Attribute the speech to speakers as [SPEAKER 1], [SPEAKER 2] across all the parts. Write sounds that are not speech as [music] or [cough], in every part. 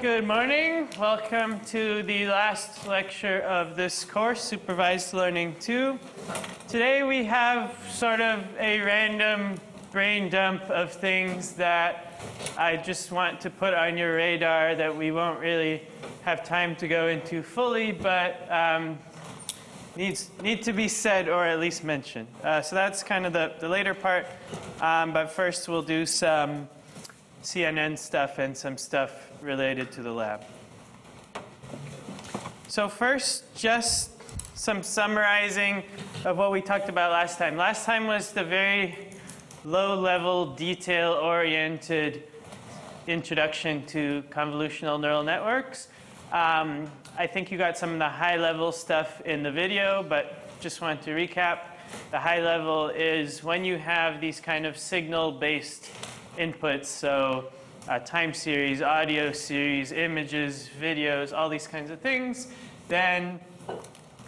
[SPEAKER 1] Good morning. Welcome to the last lecture of this course, Supervised Learning 2. Today we have sort of a random brain dump of things that I just want to put on your radar that we won't really have time to go into fully, but um, needs need to be said or at least mentioned. Uh, so that's kind of the, the later part. Um, but first we'll do some CNN stuff and some stuff related to the lab. So first, just some summarizing of what we talked about last time. Last time was the very low-level, detail-oriented introduction to convolutional neural networks. Um, I think you got some of the high-level stuff in the video, but just wanted to recap. The high level is when you have these kind of signal-based inputs, so uh, time series, audio series, images, videos, all these kinds of things, then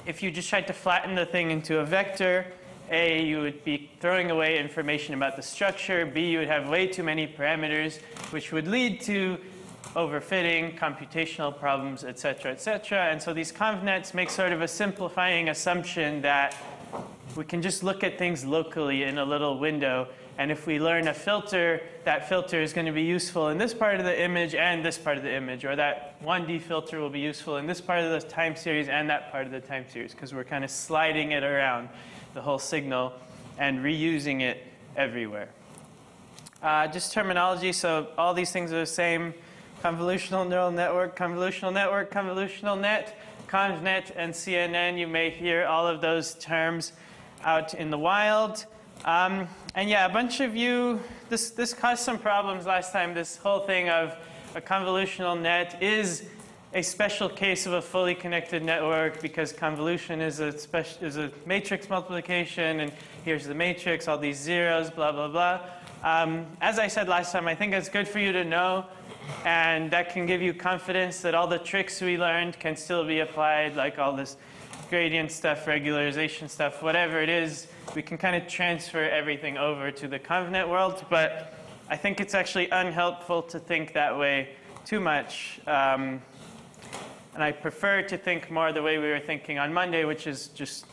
[SPEAKER 1] if you just tried to flatten the thing into a vector, A, you would be throwing away information about the structure, B, you would have way too many parameters, which would lead to overfitting, computational problems, et cetera, et cetera. And so these convnets make sort of a simplifying assumption that we can just look at things locally in a little window and if we learn a filter, that filter is going to be useful in this part of the image and this part of the image. Or that 1D filter will be useful in this part of the time series and that part of the time series because we're kind of sliding it around the whole signal and reusing it everywhere. Uh, just terminology, so all these things are the same. Convolutional neural network, convolutional network, convolutional net, convnet, and CNN. You may hear all of those terms out in the wild. Um, and yeah, a bunch of you, this, this caused some problems last time. This whole thing of a convolutional net is a special case of a fully connected network because convolution is a, is a matrix multiplication, and here's the matrix, all these zeros, blah, blah, blah. Um, as I said last time, I think it's good for you to know, and that can give you confidence that all the tricks we learned can still be applied, like all this gradient stuff, regularization stuff, whatever it is, we can kind of transfer everything over to the convnet world. But I think it's actually unhelpful to think that way too much. Um, and I prefer to think more the way we were thinking on Monday, which is just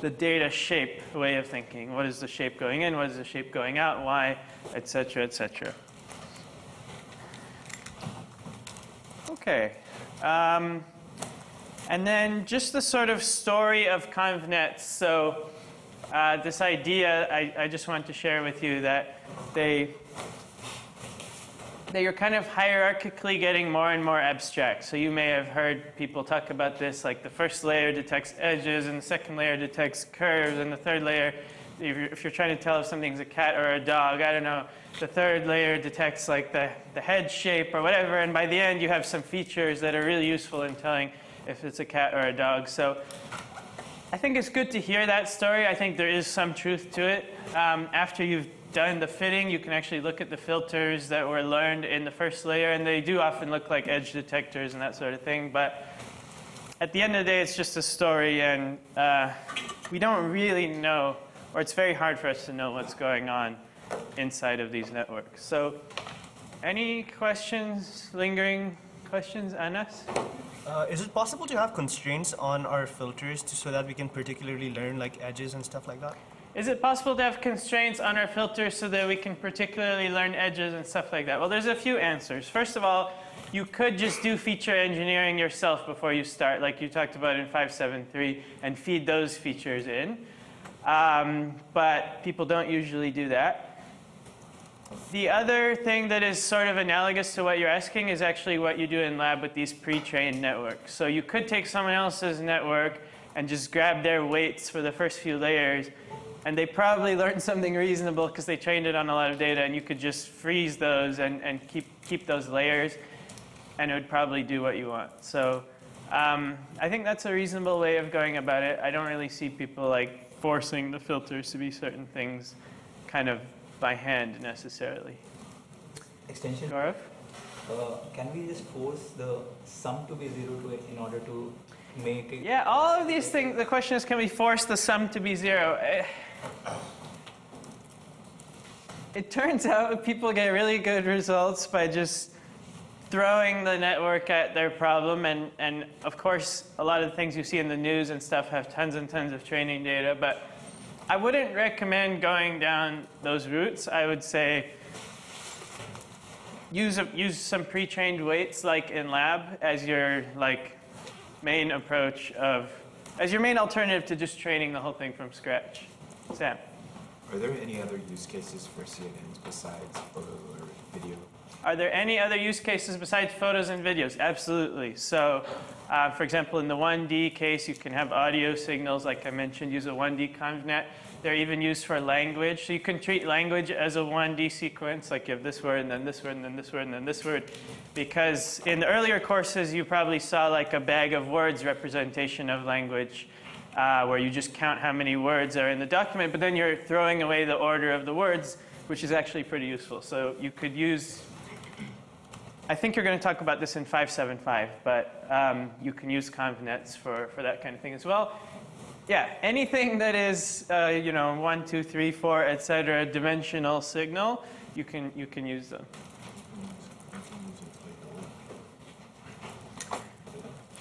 [SPEAKER 1] the data shape way of thinking. What is the shape going in? What is the shape going out? Why? Et cetera, et cetera. Okay. Um, and then just the sort of story of ConvNets. So uh, this idea, I, I, just want to share with you that they, they are kind of hierarchically getting more and more abstract. So you may have heard people talk about this, like the first layer detects edges, and the second layer detects curves, and the third layer, if you're, if you're trying to tell if something's a cat or a dog, I don't know, the third layer detects like the, the head shape or whatever, and by the end you have some features that are really useful in telling if it's a cat or a dog. So I think it's good to hear that story. I think there is some truth to it. Um, after you've done the fitting, you can actually look at the filters that were learned in the first layer, and they do often look like edge detectors and that sort of thing. But at the end of the day, it's just a story, and uh, we don't really know, or it's very hard for us to know what's going on inside of these networks. So, any questions, lingering questions, Anas?
[SPEAKER 2] Uh, is it possible to have constraints on our filters to, so that we can particularly learn like edges and stuff like that?
[SPEAKER 1] Is it possible to have constraints on our filters so that we can particularly learn edges and stuff like that? Well, there's a few answers. First of all, you could just do feature engineering yourself before you start, like you talked about in 573, and feed those features in. Um, but people don't usually do that. The other thing that is sort of analogous to what you're asking is actually what you do in lab with these pre-trained networks. So you could take someone else's network and just grab their weights for the first few layers, and they probably learned [laughs] something reasonable because they trained it on a lot of data, and you could just freeze those and, and keep, keep those layers, and it would probably do what you want. So um, I think that's a reasonable way of going about it. I don't really see people like forcing the filters to be certain things kind of by hand necessarily.
[SPEAKER 3] Extension.
[SPEAKER 1] Gaurav?
[SPEAKER 3] Uh, can we just force the sum to be zero to in order to make it?
[SPEAKER 1] Yeah, all of these things. The question is, can we force the sum to be zero? Eh, it turns out people get really good results by just throwing the network at their problem. And, and of course, a lot of the things you see in the news and stuff have tons and tons of training data. But I wouldn't recommend going down those routes. I would say use, a, use some pre-trained weights like in lab as your like main approach of, as your main alternative to just training the whole thing from scratch. Sam.
[SPEAKER 4] Are there any other use cases for CNNs besides photo or video?
[SPEAKER 1] Are there any other use cases besides photos and videos? Absolutely. So, uh, for example, in the 1D case, you can have audio signals, like I mentioned, use a 1D convnet. They're even used for language. So you can treat language as a 1D sequence, like you have this word, and then this word, and then this word, and then this word. Because in the earlier courses, you probably saw like a bag of words representation of language. Uh, where you just count how many words are in the document, but then you're throwing away the order of the words, which is actually pretty useful. So you could use I think you're going to talk about this in 575, but um, you can use convnets for, for that kind of thing as well. Yeah, anything that is, uh, you know, one, two, three, four, et cetera, dimensional signal, you can, you can use them.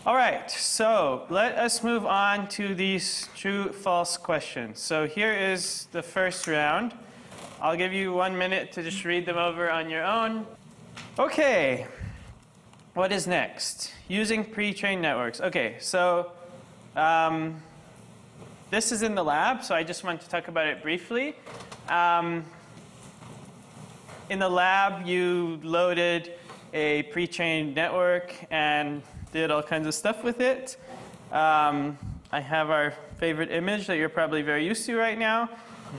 [SPEAKER 1] All right, so let us move on to these true false questions. So here is the first round. I'll give you one minute to just read them over on your own. Okay, what is next? Using pre-trained networks. Okay, so um, this is in the lab, so I just want to talk about it briefly. Um, in the lab, you loaded a pre-trained network and did all kinds of stuff with it. Um, I have our favorite image that you're probably very used to right now.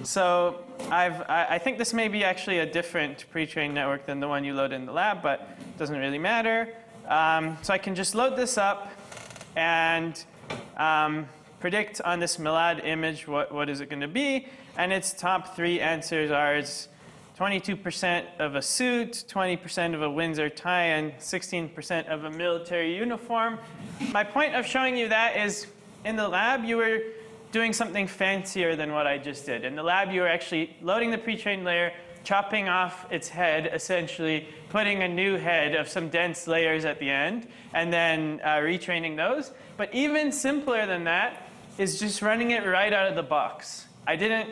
[SPEAKER 1] So I've, I, I think this may be actually a different pre-trained network than the one you load in the lab, but it doesn't really matter. Um, so I can just load this up and um, predict on this Milad image what, what is it going to be. And its top three answers are it's 22% of a suit, 20% of a Windsor tie, and 16% of a military uniform. My point of showing you that is in the lab, you were doing something fancier than what I just did. In the lab, you were actually loading the pre-trained layer, chopping off its head, essentially putting a new head of some dense layers at the end, and then uh, retraining those. But even simpler than that is just running it right out of the box. I didn't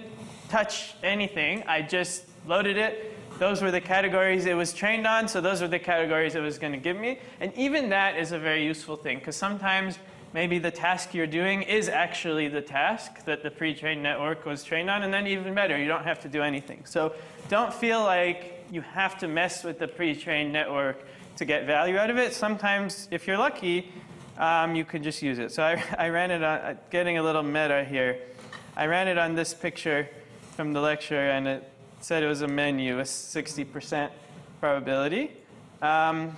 [SPEAKER 1] touch anything. I just loaded it. Those were the categories it was trained on, so those were the categories it was going to give me. And even that is a very useful thing, because sometimes maybe the task you're doing is actually the task that the pre-trained network was trained on, and then even better, you don't have to do anything. So don't feel like you have to mess with the pre-trained network to get value out of it. Sometimes, if you're lucky, um, you can just use it. So I, [laughs] I ran it on, getting a little meta here. I ran it on this picture from the lecture, and it said it was a menu, a 60% probability. Um,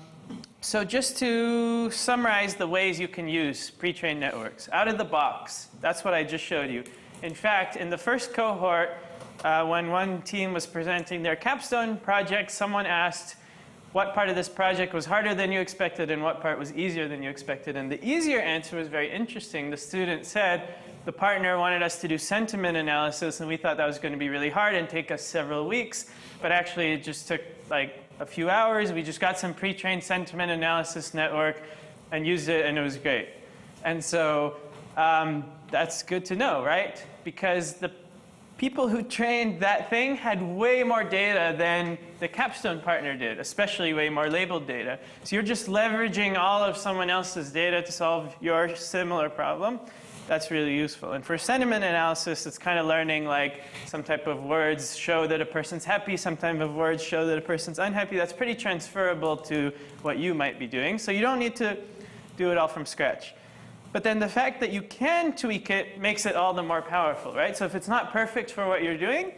[SPEAKER 1] so just to summarize the ways you can use pre-trained networks, out of the box, that's what I just showed you. In fact, in the first cohort, uh, when one team was presenting their capstone project, someone asked what part of this project was harder than you expected and what part was easier than you expected. And the easier answer was very interesting. The student said the partner wanted us to do sentiment analysis, and we thought that was going to be really hard and take us several weeks. But actually, it just took like a few hours. We just got some pre-trained sentiment analysis network and used it, and it was great. And so um, that's good to know, right? Because the people who trained that thing had way more data than the capstone partner did, especially way more labeled data. So you're just leveraging all of someone else's data to solve your similar problem that's really useful. And for sentiment analysis, it's kind of learning like some type of words show that a person's happy, some type of words show that a person's unhappy. That's pretty transferable to what you might be doing. So you don't need to do it all from scratch. But then the fact that you can tweak it makes it all the more powerful, right? So if it's not perfect for what you're doing,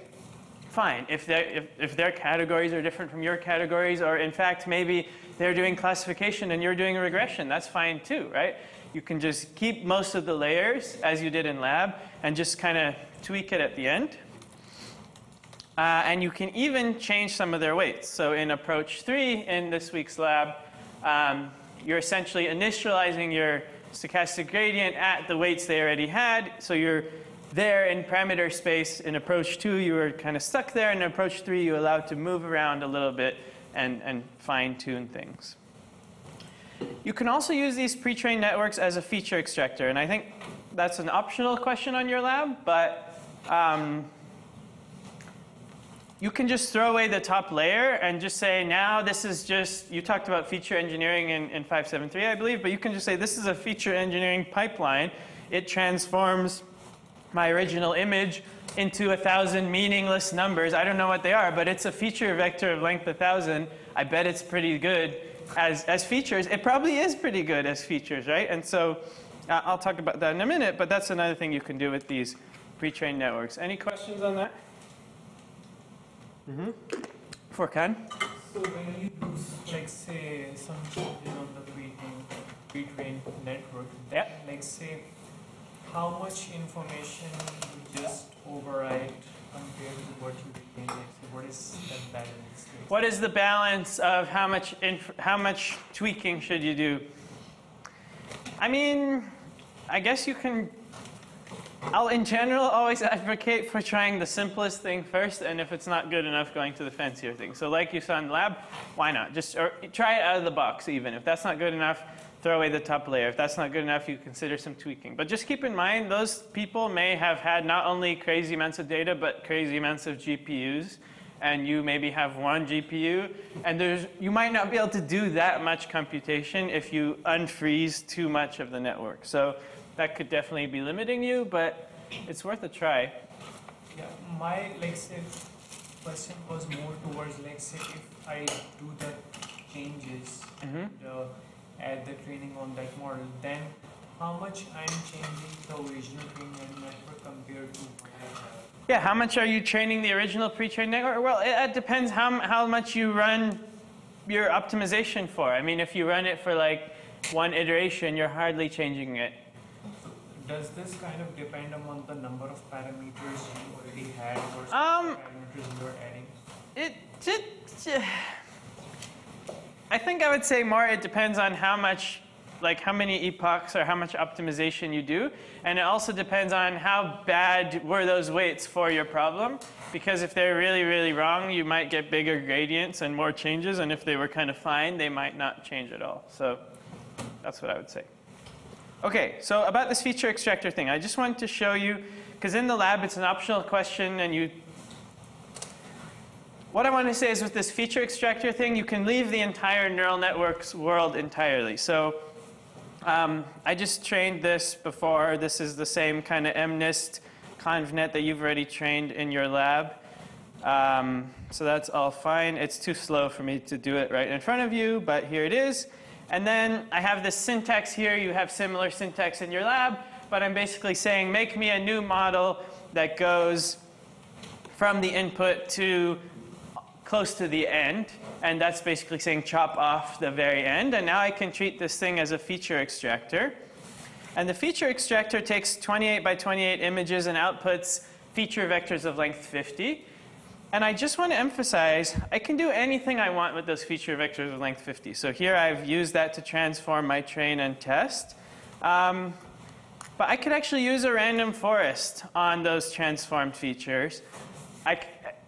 [SPEAKER 1] fine. If, if, if their categories are different from your categories, or in fact, maybe they're doing classification and you're doing a regression, that's fine too, right? You can just keep most of the layers as you did in lab and just kind of tweak it at the end. Uh, and you can even change some of their weights. So in approach three in this week's lab, um, you're essentially initializing your stochastic gradient at the weights they already had. So you're there in parameter space. In approach two, you were kind of stuck there. In approach three, you allowed to move around a little bit and, and fine tune things. You can also use these pre-trained networks as a feature extractor, and I think that's an optional question on your lab, but um, you can just throw away the top layer and just say, now this is just, you talked about feature engineering in, in 573, I believe, but you can just say, this is a feature engineering pipeline. It transforms my original image into a thousand meaningless numbers. I don't know what they are, but it's a feature vector of length 1,000. I bet it's pretty good as, as features. It probably is pretty good as features, right? And so uh, I'll talk about that in a minute, but that's another thing you can do with these pre-trained networks. Any questions on that? Mm-hmm. Furkan?
[SPEAKER 5] So when you do, like, say, some changes on the pre-trained, network,
[SPEAKER 1] Yeah.
[SPEAKER 5] like, say, how much information you just override compared to what you retain? Like, what is that balance?
[SPEAKER 1] What is the balance of how much how much tweaking should you do? I mean, I guess you can. I'll in general always advocate for trying the simplest thing first, and if it's not good enough, going to the fancier thing. So, like you saw in the lab, why not? Just try it out of the box. Even if that's not good enough, throw away the top layer. If that's not good enough, you consider some tweaking. But just keep in mind, those people may have had not only crazy amounts of data, but crazy amounts of GPUs and you maybe have one GPU, and there's, you might not be able to do that much computation if you unfreeze too much of the network. So that could definitely be limiting you, but it's worth a try.
[SPEAKER 5] Yeah, my, like, say, question was more towards, like, say, if I do the changes
[SPEAKER 1] Mhm.
[SPEAKER 5] the, add the training on that model, then how much I'm changing the original training network compared to what I have?
[SPEAKER 1] Yeah, how much are you training the original pre-trained network? Well, it, it depends how, how much you run your optimization for. I mean, if you run it for like one iteration, you're hardly changing it.
[SPEAKER 5] Does this kind of depend upon the number of parameters you already had versus
[SPEAKER 1] Um,
[SPEAKER 5] parameters you're adding?
[SPEAKER 1] It just, I think I would say more it depends on how much, like how many epochs or how much optimization you do. And it also depends on how bad were those weights for your problem. Because if they're really, really wrong, you might get bigger gradients and more changes. And if they were kind of fine, they might not change at all. So that's what I would say. Okay, so about this feature extractor thing, I just wanted to show you, because in the lab it's an optional question and you what I want to say is with this feature extractor thing, you can leave the entire neural networks world entirely. So um, I just trained this before. This is the same kind of MNIST convnet that you've already trained in your lab. Um, so that's all fine. It's too slow for me to do it right in front of you, but here it is. And then I have this syntax here. You have similar syntax in your lab, but I'm basically saying make me a new model that goes from the input to close to the end, and that's basically saying chop off the very end. And now I can treat this thing as a feature extractor. And the feature extractor takes 28 by 28 images and outputs feature vectors of length 50. And I just want to emphasize, I can do anything I want with those feature vectors of length 50. So here I've used that to transform my train and test. Um, but I could actually use a random forest on those transformed features. I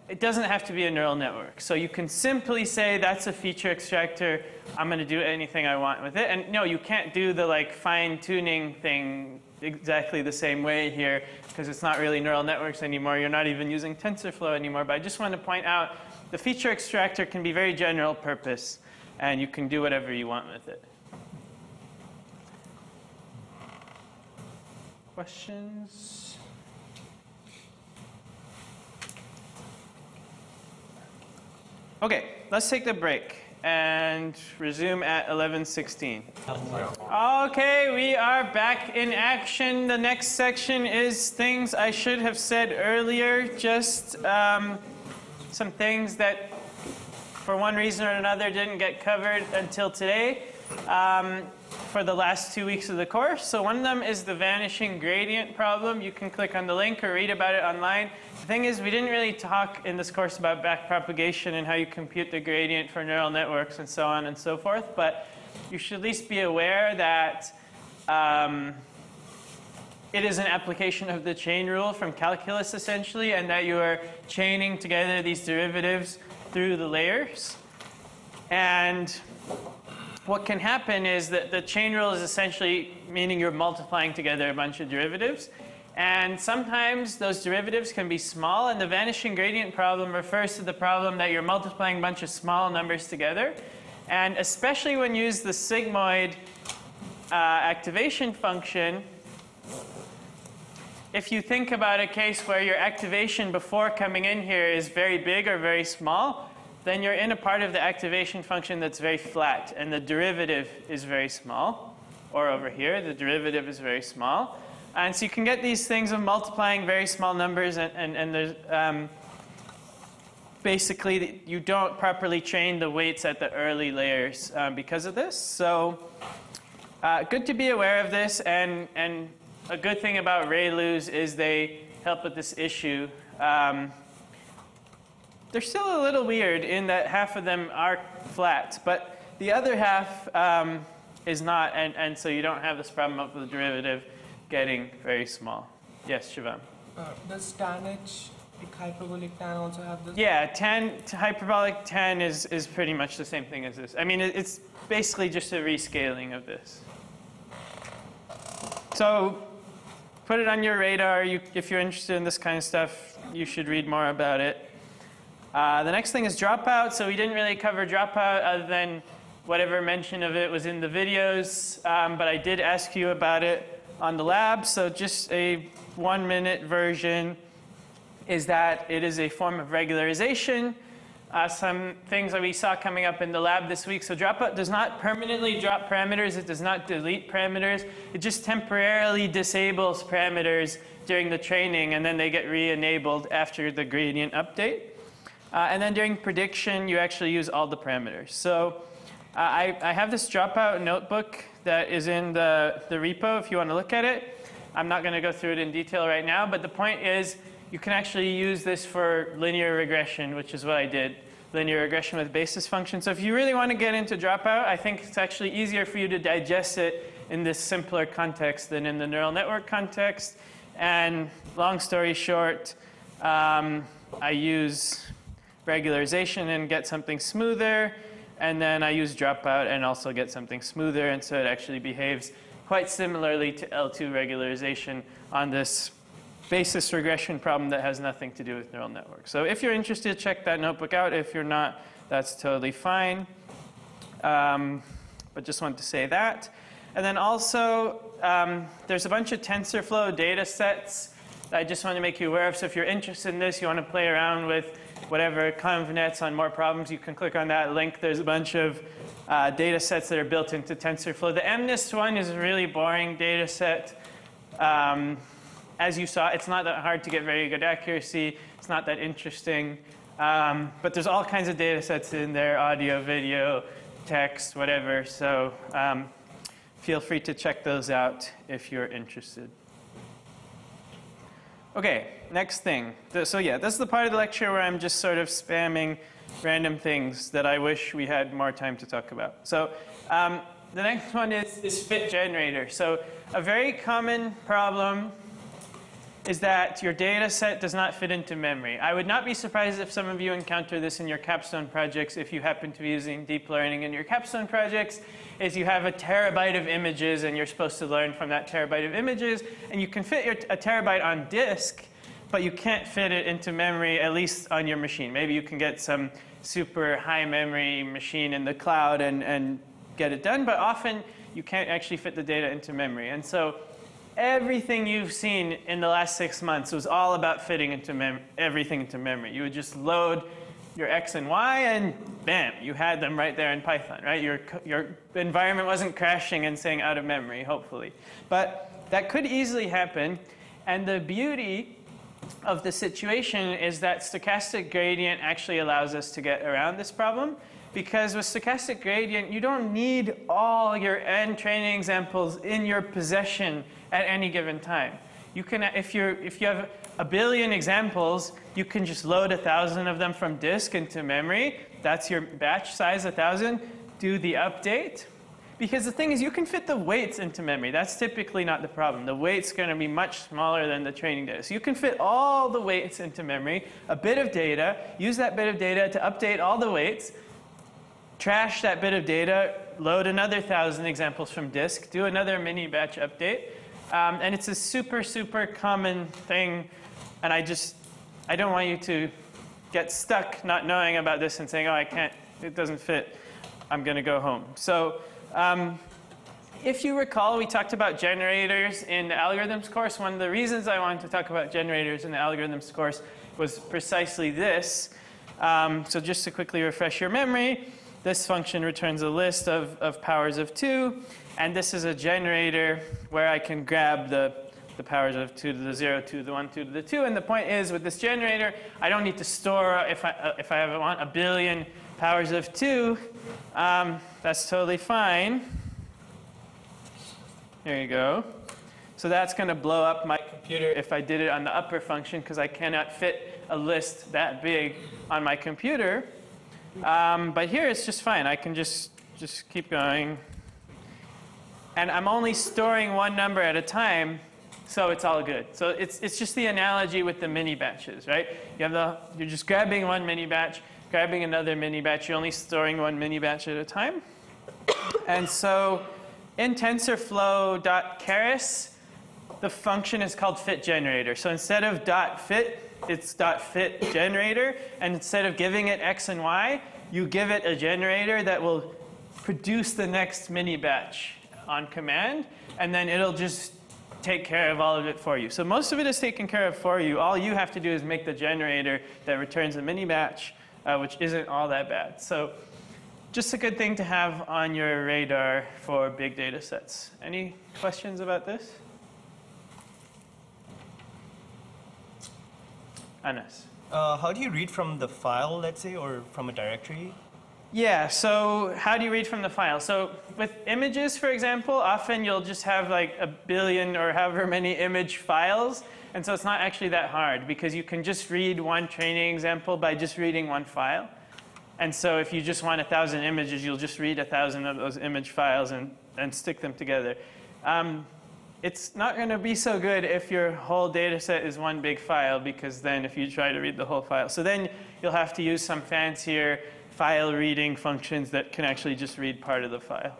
[SPEAKER 1] it doesn't have to be a neural network. So you can simply say that's a feature extractor. I'm going to do anything I want with it. And no, you can't do the like fine tuning thing exactly the same way here because it's not really neural networks anymore. You're not even using TensorFlow anymore. But I just want to point out the feature extractor can be very general purpose and you can do whatever you want with it. Questions? Okay, let's take the break and resume at 11:16. Okay, we are back in action. The next section is things I should have said earlier. Just um, some things that, for one reason or another, didn't get covered until today. Um, for the last two weeks of the course. So one of them is the vanishing gradient problem. You can click on the link or read about it online. The thing is, we didn't really talk in this course about backpropagation and how you compute the gradient for neural networks and so on and so forth, but you should at least be aware that um, it is an application of the chain rule from calculus essentially, and that you are chaining together these derivatives through the layers. And what can happen is that the chain rule is essentially meaning you're multiplying together a bunch of derivatives. And sometimes those derivatives can be small, and the vanishing gradient problem refers to the problem that you're multiplying a bunch of small numbers together. And especially when you use the sigmoid uh, activation function, if you think about a case where your activation before coming in here is very big or very small, then you're in a part of the activation function that's very flat, and the derivative is very small. Or over here, the derivative is very small. And so you can get these things of multiplying very small numbers, and, and, and there's um, basically you don't properly train the weights at the early layers um, because of this. So uh, good to be aware of this, and, and a good thing about ReLUs is they help with this issue. Um, they're still a little weird in that half of them are flat, but the other half um, is not, and, and so you don't have this problem of the derivative getting very small. Yes, Shivam?
[SPEAKER 5] Uh, does tan h, like hyperbolic tan, also have this?
[SPEAKER 1] Yeah, tan, hyperbolic tan is, is pretty much the same thing as this. I mean, it, it's basically just a rescaling of this. So put it on your radar. You, if you're interested in this kind of stuff, you should read more about it. Uh, the next thing is dropout. So we didn't really cover dropout other than whatever mention of it was in the videos, um, but I did ask you about it on the lab. So just a one minute version is that it is a form of regularization. Uh, some things that we saw coming up in the lab this week. So dropout does not permanently drop parameters. It does not delete parameters. It just temporarily disables parameters during the training, and then they get re-enabled after the gradient update. Uh, and then during prediction, you actually use all the parameters. So uh, I, I, have this dropout notebook that is in the, the repo if you want to look at it. I'm not going to go through it in detail right now, but the point is you can actually use this for linear regression, which is what I did, linear regression with basis functions. So if you really want to get into dropout, I think it's actually easier for you to digest it in this simpler context than in the neural network context. And long story short, um, I use regularization and get something smoother. And then I use dropout and also get something smoother. And so it actually behaves quite similarly to L2 regularization on this basis regression problem that has nothing to do with neural networks. So if you're interested, check that notebook out. If you're not, that's totally fine. Um, but just wanted to say that. And then also, um, there's a bunch of TensorFlow data sets that I just want to make you aware of. So if you're interested in this, you want to play around with whatever convnets on more problems, you can click on that link. There's a bunch of uh, data sets that are built into TensorFlow. The MNIST one is a really boring data set. Um, as you saw, it's not that hard to get very good accuracy. It's not that interesting. Um, but there's all kinds of data sets in there, audio, video, text, whatever. So um, feel free to check those out if you're interested. Okay, next thing. So yeah, this is the part of the lecture where I'm just sort of spamming random things that I wish we had more time to talk about. So um, the next one is, is fit generator. So a very common problem is that your data set does not fit into memory. I would not be surprised if some of you encounter this in your capstone projects if you happen to be using deep learning in your capstone projects, is you have a terabyte of images and you're supposed to learn from that terabyte of images, and you can fit your, a terabyte on disk, but you can't fit it into memory, at least on your machine. Maybe you can get some super high memory machine in the cloud and, and get it done, but often you can't actually fit the data into memory. And so everything you've seen in the last six months was all about fitting into everything into memory. You would just load your x and y, and bam, you had them right there in Python, right? Your, your environment wasn't crashing and saying out of memory, hopefully. But that could easily happen. And the beauty of the situation is that stochastic gradient actually allows us to get around this problem. Because with stochastic gradient, you don't need all your n training examples in your possession at any given time. You can, if, you're, if you have a billion examples, you can just load a thousand of them from disk into memory. That's your batch size, a thousand. Do the update. Because the thing is, you can fit the weights into memory. That's typically not the problem. The weight's going to be much smaller than the training data. So you can fit all the weights into memory, a bit of data, use that bit of data to update all the weights, trash that bit of data, load another thousand examples from disk, do another mini batch update. Um, and it's a super, super common thing. And I just, I don't want you to get stuck not knowing about this and saying, oh, I can't, it doesn't fit. I'm going to go home. So um, if you recall, we talked about generators in the algorithms course. One of the reasons I wanted to talk about generators in the algorithms course was precisely this. Um, so just to quickly refresh your memory, this function returns a list of, of powers of 2, and this is a generator where I can grab the, the powers of 2 to the 0, 2 to the 1, 2 to the 2. And the point is, with this generator, I don't need to store, if I, if I want, a billion powers of 2. Um, that's totally fine. There you go. So that's going to blow up my computer if I did it on the upper function because I cannot fit a list that big on my computer. Um, but here it's just fine. I can just, just keep going. And I'm only storing one number at a time, so it's all good. So it's, it's just the analogy with the mini batches, right? You have the, you're just grabbing one mini batch, grabbing another mini batch. You're only storing one mini batch at a time. [coughs] And so in TensorFlow.keras, the function is called fit generator. So instead of dot .fit, it's dot .fit generator. And instead of giving it x and y, you give it a generator that will produce the next mini batch on command. And then it'll just take care of all of it for you. So most of it is taken care of for you. All you have to do is make the generator that returns a mini batch, uh, which isn't all that bad. So just a good thing to have on your radar for big data sets. Any questions about this? Anas.
[SPEAKER 2] Uh, how do you read from the file, let's say, or from a directory?
[SPEAKER 1] Yeah, so how do you read from the file? So with images, for example, often you'll just have like a billion or however many image files. And so it's not actually that hard because you can just read one training example by just reading one file. And so if you just want a thousand images, you'll just read a thousand of those image files and, and stick them together. Um, it's not going to be so good if your whole data set is one big file because then if you try to read the whole file. So then you'll have to use some fancier file reading functions that can actually just read part of the file.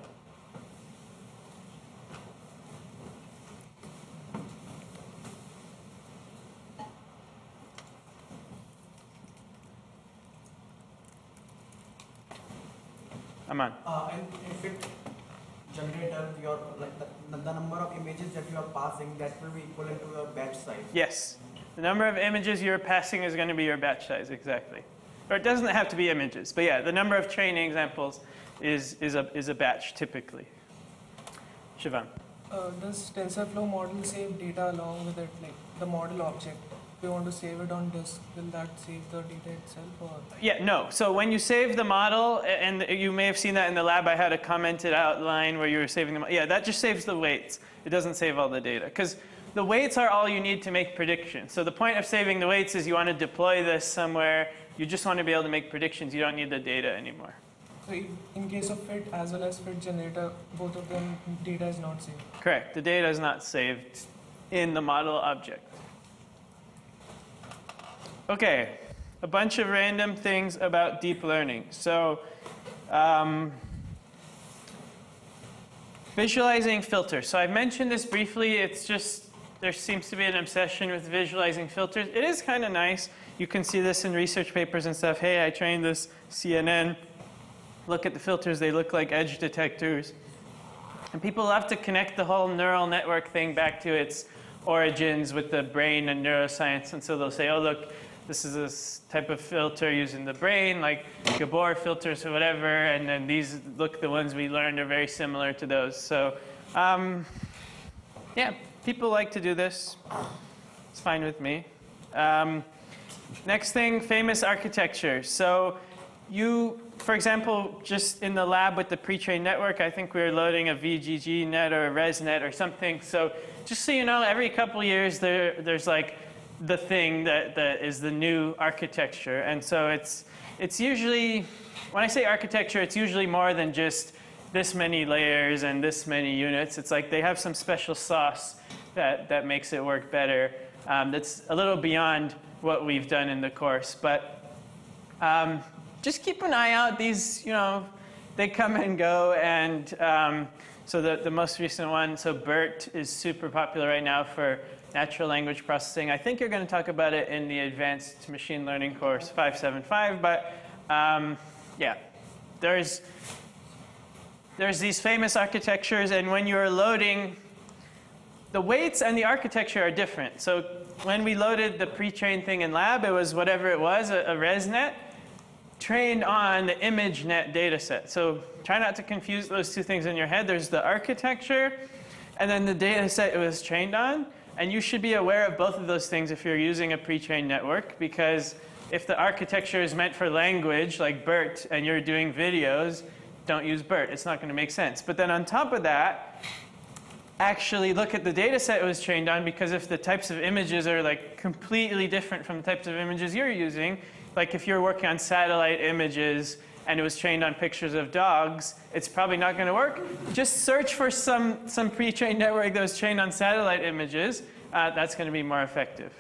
[SPEAKER 1] Aman.
[SPEAKER 6] Uh, and if it generator your like the, the number of images that you are passing that will be equivalent to your batch size.
[SPEAKER 1] Yes. The number of images you're passing is going to be your batch size, exactly. Or it doesn't have to be images, but yeah, the number of training examples is, is, a, is a batch typically. Shivam.
[SPEAKER 7] Uh, does TensorFlow model save data along with it, like the model object? If you want to save it on disk, will that save the data itself? Or?
[SPEAKER 1] Yeah, no. So when you save the model, and you may have seen that in the lab, I had a commented outline where you were saving them. Yeah, that just saves the weights. It doesn't save all the data. Because the weights are all you need to make predictions. So the point of saving the weights is you want to deploy this somewhere. You just want to be able to make predictions. You don't need the data anymore.
[SPEAKER 7] So in case of fit as well as fit generator, both of them data is not saved.
[SPEAKER 1] Correct. The data is not saved in the model object. Okay, a bunch of random things about deep learning. So, um, visualizing filters. So I've mentioned this briefly. It's just there seems to be an obsession with visualizing filters. It is kind of nice. You can see this in research papers and stuff. Hey, I trained this CNN. Look at the filters. They look like edge detectors. And people love to connect the whole neural network thing back to its origins with the brain and neuroscience. And so they'll say, oh, look, this is a type of filter using the brain, like Gabor filters or whatever, and then these, look, the ones we learned are very similar to those. So, um, yeah, people like to do this. It's fine with me. Um, next thing, famous architecture. So you, for example, just in the lab with the pre-trained network, I think we were loading a VGG net or a ResNet or something. So just so you know, every couple years there, there's like the thing that, that is the new architecture. And so it's, it's usually, when I say architecture, it's usually more than just this many layers and this many units. It's like they have some special sauce that, that makes it work better. Um, that's a little beyond what we've done in the course. But um, just keep an eye out. These, you know, they come and go, and um, so the, the most recent one, so BERT is super popular right now for natural language processing. I think you're going to talk about it in the advanced machine learning course 575, but um, yeah, there's there's these famous architectures, and when you're loading, the weights and the architecture are different. So when we loaded the pre-trained thing in lab, it was whatever it was, a, a ResNet, trained on the ImageNet dataset. So try not to confuse those two things in your head. There's the architecture, and then the dataset it was trained on. And you should be aware of both of those things if you're using a pre-trained network, because if the architecture is meant for language, like BERT, and you're doing videos, don't use BERT. It's not going to make sense. But then on top of that, actually look at the data set it was trained on because if the types of images are like completely different from the types of images you're using, like if you're working on satellite images and it was trained on pictures of dogs, it's probably not going to work. Just search for some, some pre-trained network that was trained on satellite images. Uh, that's going to be more effective.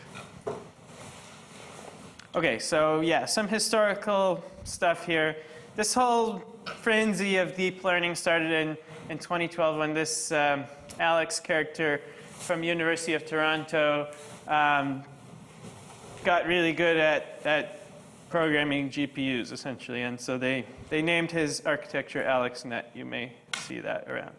[SPEAKER 1] Okay, so yeah, some historical stuff here. This whole frenzy of deep learning started in, in 2012 when this um, Alex character from University of Toronto um, got really good at, at programming GPUs, essentially. And so they, they named his architecture AlexNet. You may see that around.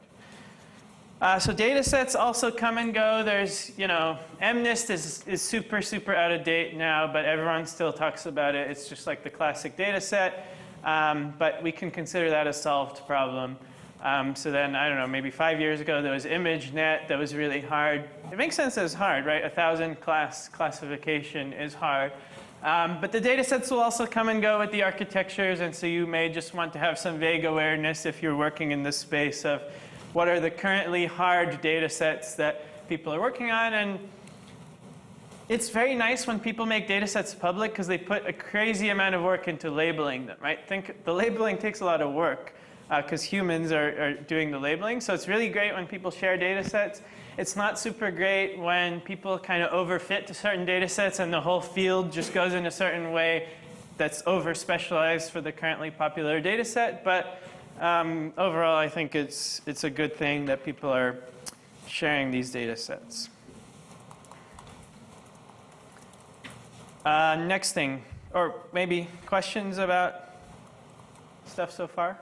[SPEAKER 1] Uh, so data sets also come and go. There's, you know, MNIST is, is super, super out of date now, but everyone still talks about it. It's just like the classic data set. Um, but we can consider that a solved problem. Um, so then, I don't know, maybe five years ago, there was ImageNet that was really hard. It makes sense that it's hard, right? A thousand class classification is hard. Um, but the data sets will also come and go with the architectures, and so you may just want to have some vague awareness if you're working in this space of what are the currently hard data sets that people are working on. And it's very nice when people make data sets public because they put a crazy amount of work into labeling them, right? Think the labeling takes a lot of work because uh, humans are, are, doing the labeling. So it's really great when people share data sets. It's not super great when people kind of overfit to certain data sets and the whole field just goes in a certain way that's over specialized for the currently popular data set. But um, overall, I think it's, it's a good thing that people are sharing these data sets. Uh, next thing, or maybe questions about stuff so far?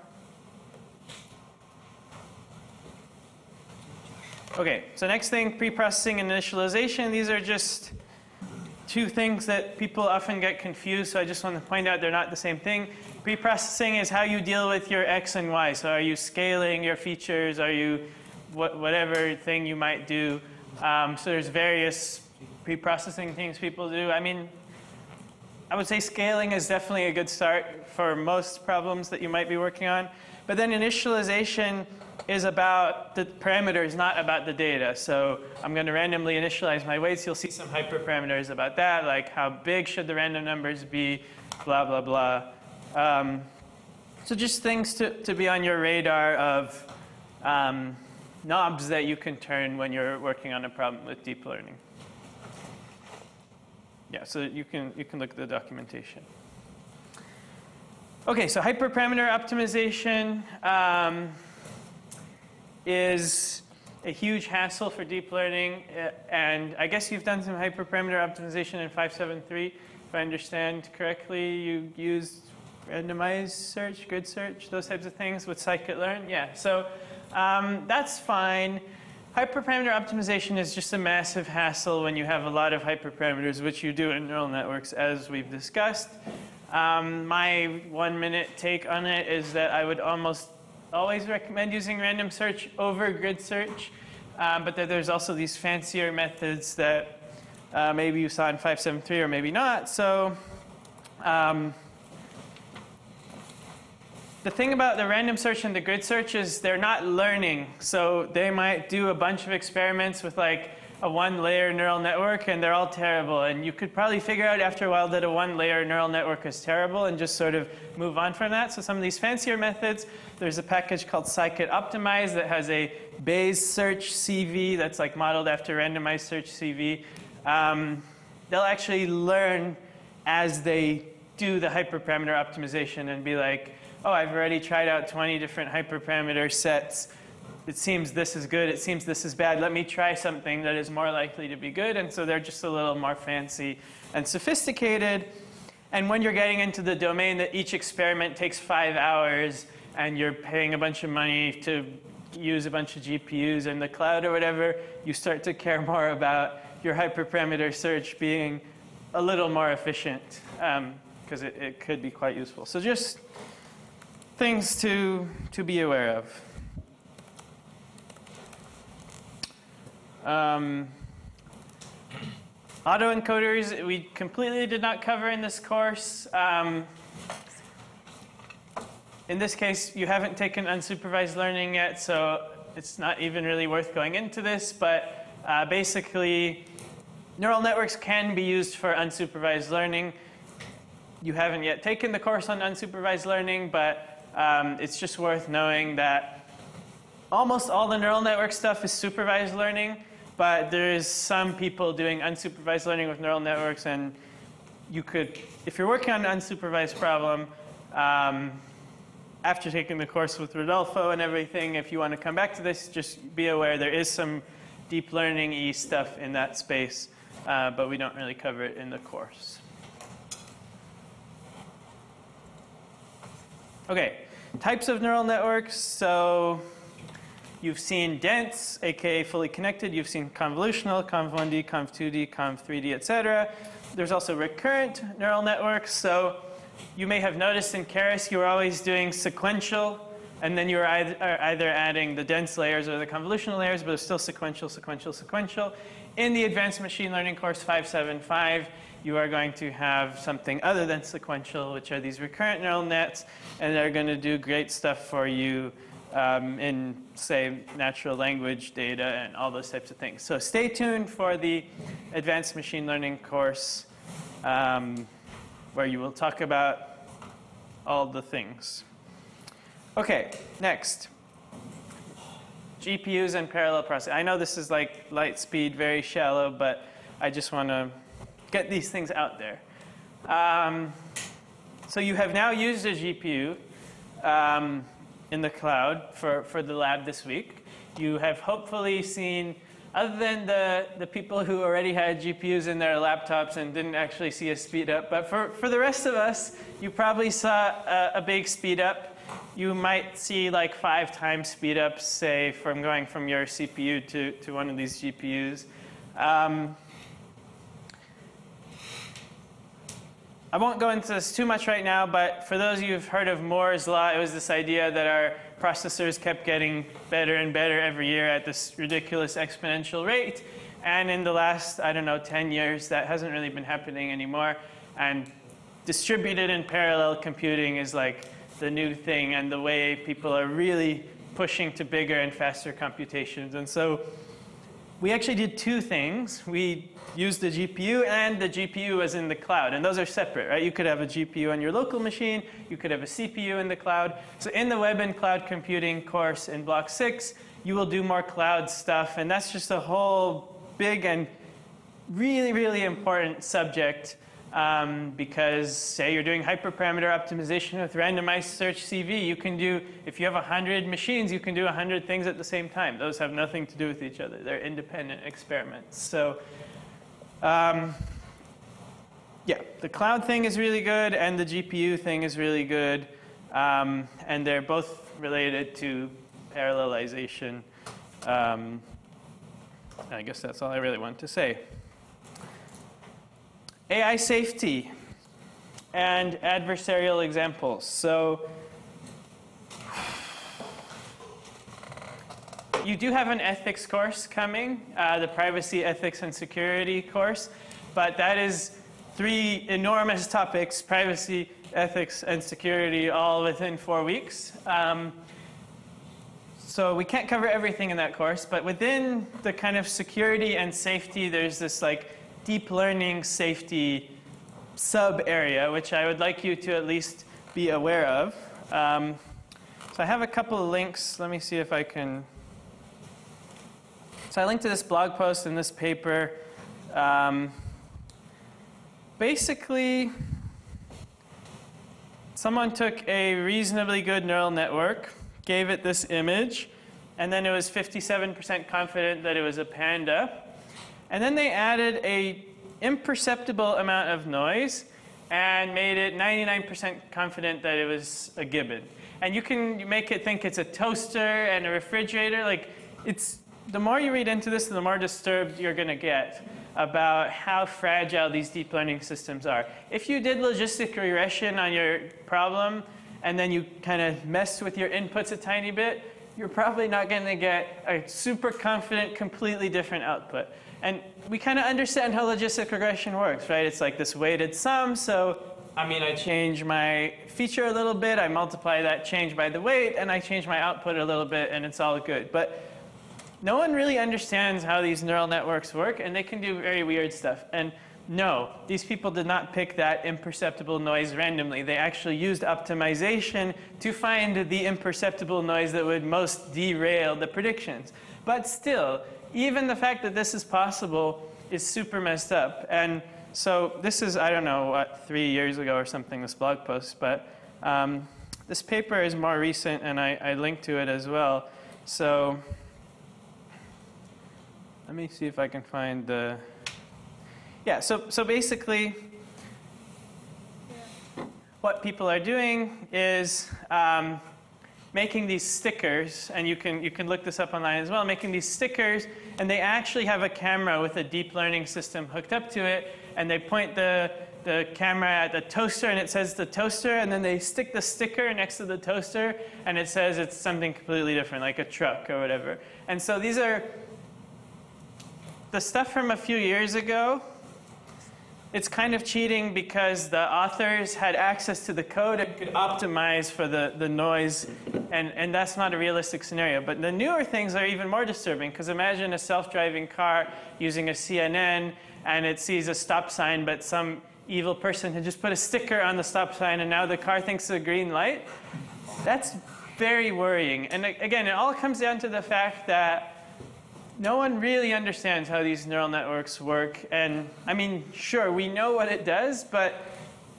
[SPEAKER 1] Okay, so next thing, pre-processing and initialization. These are just two things that people often get confused, so I just want to point out they're not the same thing. Pre-processing is how you deal with your x and y. So are you scaling your features? Are you what, whatever thing you might do? Um, so there's various pre-processing things people do. I mean, I would say scaling is definitely a good start for most problems that you might be working on. But then initialization is about the parameters, not about the data. So I'm going to randomly initialize my weights. You'll see some hyperparameters about that, like how big should the random numbers be, blah, blah, blah. Um, so just things to, to be on your radar of um, knobs that you can turn when you're working on a problem with deep learning. Yeah, so you can, you can look at the documentation. Okay, so hyperparameter optimization um, is a huge hassle for deep learning. Uh, and I guess you've done some hyperparameter optimization in 573. If I understand correctly, you used randomized search, grid search, those types of things with scikit-learn. Yeah, so um, that's fine. Hyperparameter optimization is just a massive hassle when you have a lot of hyperparameters, which you do in neural networks, as we've discussed. Um, my one minute take on it is that I would almost always recommend using random search over grid search, um, but that there's also these fancier methods that uh, maybe you saw in 573 or maybe not. So um, the thing about the random search and the grid search is they're not learning. So they might do a bunch of experiments with like a one layer neural network and they're all terrible. And you could probably figure out after a while that a one layer neural network is terrible and just sort of move on from that. So some of these fancier methods, there's a package called scikit optimize that has a Bayes search CV that's like modeled after randomized search CV. Um, they'll actually learn as they do the hyperparameter optimization and be like, oh, I've already tried out 20 different hyperparameter sets. It seems this is good, it seems this is bad. Let me try something that is more likely to be good. And so they're just a little more fancy and sophisticated. And when you're getting into the domain that each experiment takes five hours and you're paying a bunch of money to use a bunch of GPUs in the cloud or whatever, you start to care more about your hyperparameter search being a little more efficient um, because it, it could be quite useful. So just things to, to be aware of. Um, autoencoders, we completely did not cover in this course. Um, in this case, you haven't taken unsupervised learning yet, so it's not even really worth going into this. But uh, basically, neural networks can be used for unsupervised learning. You haven't yet taken the course on unsupervised learning, but um, it's just worth knowing that almost all the neural network stuff is supervised learning, but there's some people doing unsupervised learning with neural networks, and you could, if you're working on an unsupervised problem, um, after taking the course with Rodolfo and everything, if you want to come back to this, just be aware there is some deep learning y stuff in that space, uh, but we don't really cover it in the course. Okay, types of neural networks. So you've seen dense, aka fully connected. You've seen convolutional, conv1D, conv2D, conv3D, etc. There's also recurrent neural networks. So you may have noticed in Keras you were always doing sequential, and then you were either, uh, either adding the dense layers or the convolutional layers, but it's still sequential, sequential, sequential. In the Advanced Machine Learning course 575, you are going to have something other than sequential, which are these recurrent neural nets, and they're going to do great stuff for you um, in, say, natural language data and all those types of things. So stay tuned for the Advanced Machine Learning course, um, where you will talk about all the things. Okay, next. GPUs and parallel processing. I know this is like light speed, very shallow, but I just want to get these things out there. Um, so you have now used a GPU um, in the cloud for, for the lab this week. You have hopefully seen, other than the, the people who already had GPUs in their laptops and didn't actually see a speed up, but for, for the rest of us, you probably saw a, a big speed up. You might see like five times speed ups, say, from going from your CPU to, to one of these GPUs. Um, I won't go into this too much right now, but for those of you who've heard of Moore's Law, it was this idea that our processors kept getting better and better every year at this ridiculous exponential rate. And in the last, I don't know, 10 years, that hasn't really been happening anymore. And distributed and parallel computing is like the new thing and the way people are really pushing to bigger and faster computations. And so we actually did two things. We used the GPU and the GPU was in the cloud. And those are separate, right? You could have a GPU on your local machine. You could have a CPU in the cloud. So in the web and cloud computing course in block six, you will do more cloud stuff. And that's just a whole big and really, really important subject um, because say you're doing hyperparameter optimization with randomized search CV, you can do, if you have 100 machines, you can do 100 things at the same time. Those have nothing to do with each other. They're independent experiments. So um, yeah, the cloud thing is really good and the GPU thing is really good. Um, and they're both related to parallelization. Um, I guess that's all I really want to say. AI safety and adversarial examples. So you do have an ethics course coming, uh, the privacy, ethics, and security course, but that is three enormous topics, privacy, ethics, and security, all within four weeks. Um, so we can't cover everything in that course, but within the kind of security and safety, there's this like deep learning safety sub area, which I would like you to at least be aware of. Um, so I have a couple of links. Let me see if I can. So I linked to this blog post and this paper. Um, basically, someone took a reasonably good neural network, gave it this image, and then it was 57% confident that it was a panda. And then they added a imperceptible amount of noise and made it 99% confident that it was a gibbon. And you can make it think it's a toaster and a refrigerator. Like, it's the more you read into this, the more disturbed you're going to get about how fragile these deep learning systems are. If you did logistic regression on your problem and then you kind of messed with your inputs a tiny bit, you're probably not going to get a super confident, completely different output. And we kind of understand how logistic regression works, right? It's like this weighted sum. So, I mean, I change my feature a little bit, I multiply that change by the weight, and I change my output a little bit, and it's all good. But no one really understands how these neural networks work, and they can do very weird stuff. And no, these people did not pick that imperceptible noise randomly. They actually used optimization to find the imperceptible noise that would most derail the predictions. But still, even the fact that this is possible is super messed up. And so this is, I don't know, what, three years ago or something, this blog post, but um, this paper is more recent, and I, I linked to it as well. So let me see if I can find the. Yeah, so, so basically, what people are doing is um, making these stickers, and you can, you can look this up online as well, making these stickers, and they actually have a camera with a deep learning system hooked up to it, and they point the, the camera at the toaster, and it says the toaster, and then they stick the sticker next to the toaster, and it says it's something completely different, like a truck or whatever. And so these are the stuff from a few years ago, it's kind of cheating because the authors had access to the code and could optimize for the, the noise, and, and that's not a realistic scenario. But the newer things are even more disturbing because imagine a self driving car using a CNN and it sees a stop sign, but some evil person had just put a sticker on the stop sign and now the car thinks it's a green light. That's very worrying. And again, it all comes down to the fact that no one really understands how these neural networks work. And I mean, sure, we know what it does, but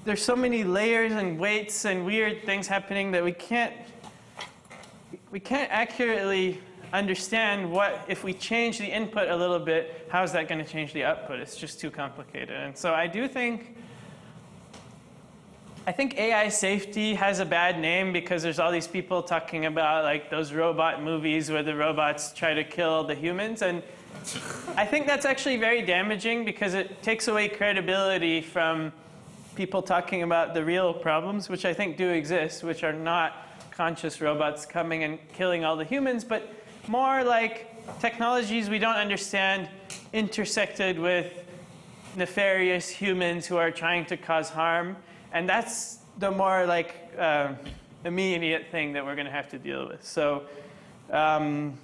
[SPEAKER 1] there's so many layers and weights and weird things happening that we can't we can't accurately understand what if we change the input a little bit, how is that going to change the output? It's just too complicated. And so I do think I think AI safety has a bad name because there's all these people talking about like those robot movies where the robots try to kill the humans and I think that's actually very damaging because it takes away credibility from people talking about the real problems, which I think do exist, which are not conscious robots coming and killing all the humans, but more like technologies we don't understand intersected with nefarious humans who are trying to cause harm. And that's the more like uh, immediate thing that we're going to have to deal with. So um,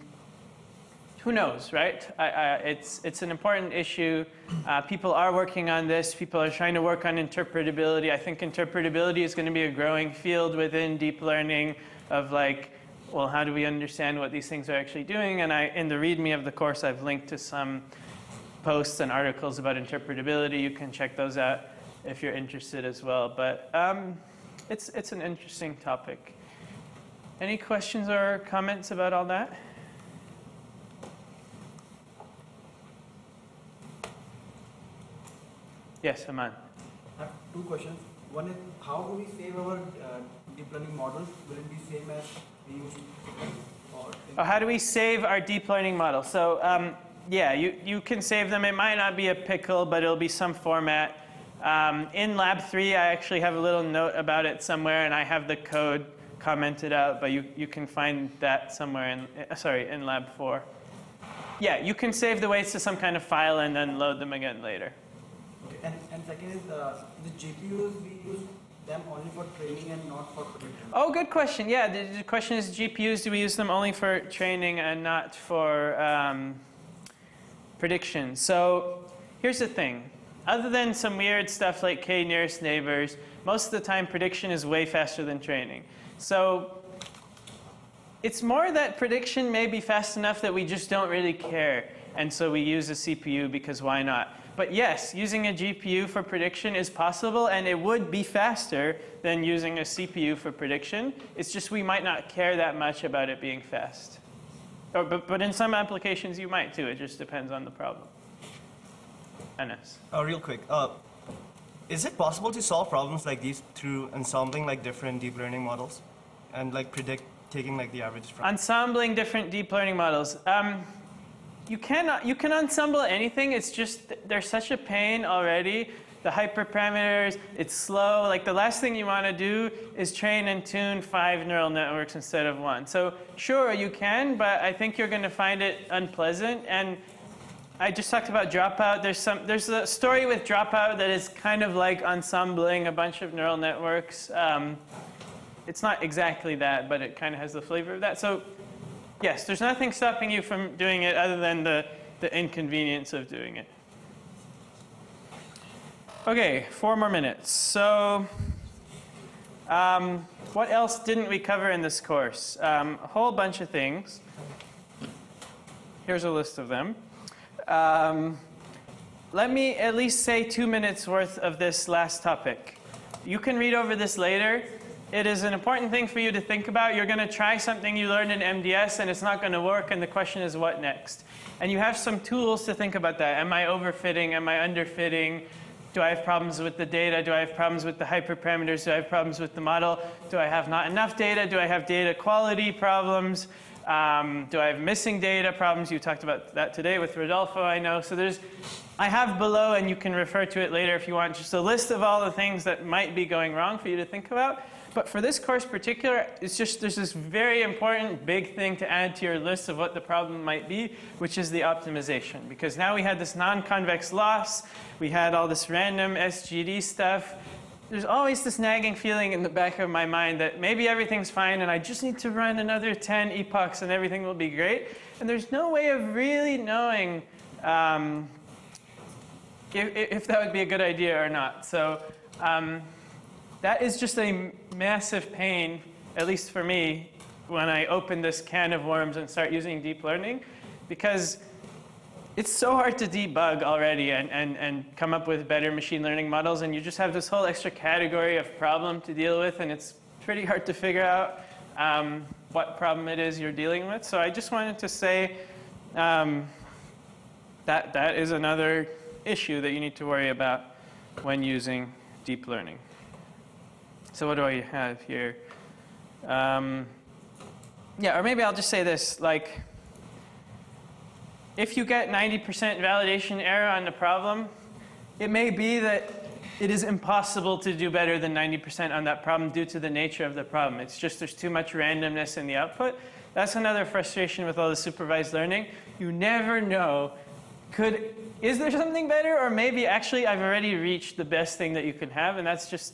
[SPEAKER 1] who knows, right? I, I, it's, it's an important issue. Uh, people are working on this. People are trying to work on interpretability. I think interpretability is going to be a growing field within deep learning of like, well, how do we understand what these things are actually doing? And I, in the README of the course, I've linked to some posts and articles about interpretability. You can check those out if you're interested as well. But um, it's, it's an interesting topic. Any questions or comments about all that? Yes, Aman.
[SPEAKER 6] I have two questions. One is how do we save our uh, deep learning models? Will it be same as we use or
[SPEAKER 1] Oh, how do we save our deep learning model? So um, yeah, you, you can save them. It might not be a pickle, but it'll be some format. Um, in Lab 3, I actually have a little note about it somewhere, and I have the code commented out, but you, you can find that somewhere in, uh, sorry, in Lab 4. Yeah, you can save the weights to some kind of file and then load them again later.
[SPEAKER 6] Okay. And, and second is uh, the GPUs we use them only for training and not for prediction.
[SPEAKER 1] Oh, good question. Yeah, the, the question is GPUs, do we use them only for training and not for um, prediction? So here's the thing. Other than some weird stuff like k nearest neighbors, most of the time prediction is way faster than training. So it's more that prediction may be fast enough that we just don't really care. And so we use a CPU because why not? but yes, using a GPU for prediction is possible, and it would be faster than using a CPU for prediction. It's just we might not care that much about it being fast. Or, but, but in some applications, you might too. It just depends on the problem. NS.
[SPEAKER 2] Uh, real quick, uh, is it possible to solve problems like these through ensembling like different deep learning models and like predict taking like the average from?
[SPEAKER 1] Ensembling different deep learning models. Um, you cannot you can ensemble anything. It's just th- they're such a pain already. The hyperparameters, it's slow. Like the last thing you want to do is train and tune five neural networks instead of one. So sure you can, but I think you're going to find it unpleasant. And I just talked about dropout. There's some there's a story with dropout that is kind of like ensembling a bunch of neural networks. Um, it's not exactly that, but it kind of has the flavor of that. So yes, there's nothing stopping you from doing it other than the, the inconvenience of doing it. Okay, four more minutes. So um, what else didn't we cover in this course? Um, a whole bunch of things. Here's a list of them. Um, let me at least say two minutes worth of this last topic. You can read over this later. It is an important thing for you to think about. You're going to try something you learned in MDS and it's not going to work, and the question is what next? And you have some tools to think about that. Am I overfitting? Am I underfitting? Do I have problems with the data? Do I have problems with the hyperparameters? Do I have problems with the model? Do I have not enough data? Do I have data quality problems? Um, do I have missing data problems? You talked about that today with Rodolfo, I know. So there's, I have below, and you can refer to it later if you want, just a list of all the things that might be going wrong for you to think about. But for this course particular, it's just there's this very important big thing to add to your list of what the problem might be, which is the optimization. Because now we had this non-convex loss, we had all this random SGD stuff. There's always this nagging feeling in the back of my mind that maybe everything's fine and I just need to run another 10 epochs and everything will be great. And there's no way of really knowing um, if, if that would be a good idea or not. So um, that is just a massive pain, at least for me, when I open this can of worms and start using deep learning, because it's so hard to debug already and, and, and come up with better machine learning models, and you just have this whole extra category of problem to deal with, and it's pretty hard to figure out um, what problem it is you're dealing with. So I just wanted to say um, that that is another issue that you need to worry about when using deep learning. So what do I have here? Um, yeah, or maybe I'll just say this, like, if you get 90% validation error on the problem, it may be that it is impossible to do better than 90% on that problem due to the nature of the problem. It's just there's too much randomness in the output. That's another frustration with all the supervised learning. You never know, could, is there something better? Or maybe actually I've already reached the best thing that you can have, and that's just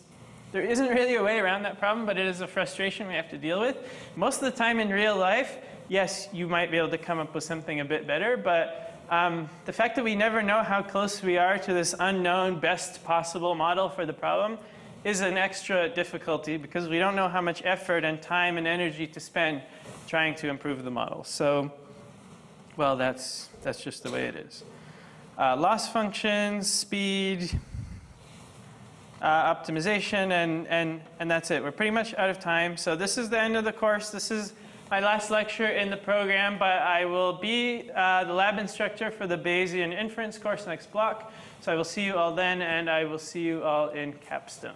[SPEAKER 1] there isn't really a way around that problem, but it is a frustration we have to deal with. Most of the time in real life, yes, you might be able to come up with something a bit better, but um, the fact that we never know how close we are to this unknown best possible model for the problem is an extra difficulty because we don't know how much effort and time and energy to spend trying to improve the model. So, well, that's, that's just the way it is. Uh, loss functions, speed, uh, optimization, and, and, and that's it. We're pretty much out of time. So this is the end of the course. This is my last lecture in the program, but I will be uh, the lab instructor for the Bayesian inference course next block. So I will see you all then, and I will see you all in capstone.